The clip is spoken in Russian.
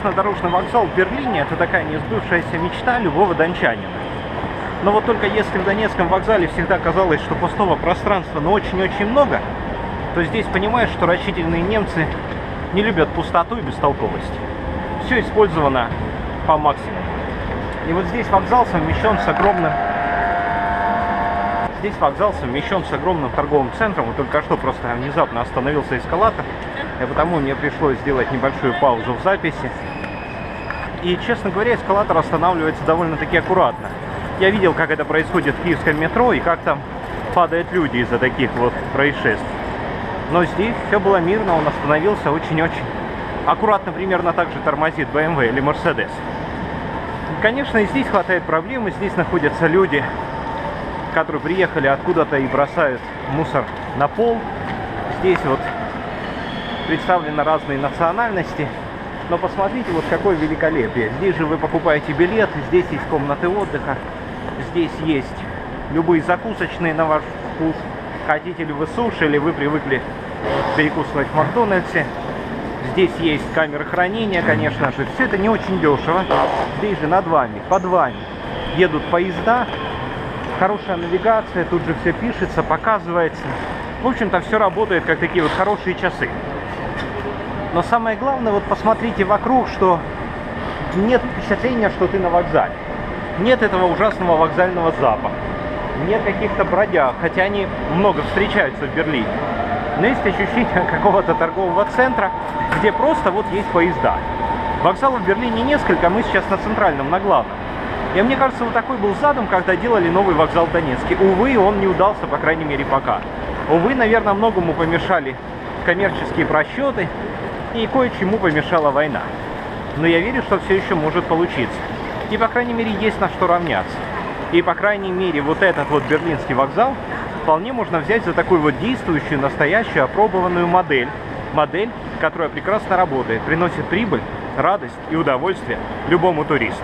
железнодорожный вокзал в Берлине – это такая несбывшаяся мечта любого дончанина. Но вот только если в Донецком вокзале всегда казалось, что пустого пространства, но очень-очень много, то здесь понимаешь, что рачительные немцы не любят пустоту и бестолковость. Все использовано по максимуму. И вот здесь вокзал совмещен с огромным Здесь вокзал совмещен с огромным торговым центром. Вот только что просто внезапно остановился эскалатор. И потому мне пришлось сделать небольшую паузу в записи. И, честно говоря, эскалатор останавливается довольно-таки аккуратно. Я видел, как это происходит в киевском метро и как там падают люди из-за таких вот происшествий. Но здесь все было мирно, он остановился очень-очень аккуратно, примерно так же тормозит BMW или Mercedes. Конечно, и здесь хватает проблем, и здесь находятся люди, которые приехали откуда-то и бросают мусор на пол. Здесь вот представлены разные национальности. Но посмотрите, вот какое великолепие. Здесь же вы покупаете билет, здесь есть комнаты отдыха, здесь есть любые закусочные на ваш вкус. Хотите ли вы суши, или вы привыкли перекусывать в Макдональдсе. Здесь есть камеры хранения, конечно же. Все это не очень дешево. Здесь же над вами, под вами едут поезда, хорошая навигация, тут же все пишется, показывается. В общем-то, все работает как такие вот хорошие часы. Но самое главное, вот посмотрите вокруг, что нет впечатления, что ты на вокзале. Нет этого ужасного вокзального запаха. Нет каких-то бродяг, хотя они много встречаются в Берлине. Но есть ощущение какого-то торгового центра, где просто вот есть поезда. Вокзалов в Берлине несколько, мы сейчас на центральном, на главном. И мне кажется, вот такой был задум, когда делали новый вокзал в Донецке. Увы, он не удался, по крайней мере, пока. Увы, наверное, многому помешали коммерческие просчеты и кое-чему помешала война. Но я верю, что все еще может получиться. И, по крайней мере, есть на что равняться. И, по крайней мере, вот этот вот берлинский вокзал вполне можно взять за такую вот действующую, настоящую, опробованную модель. Модель, которая прекрасно работает, приносит прибыль, радость и удовольствие любому туристу.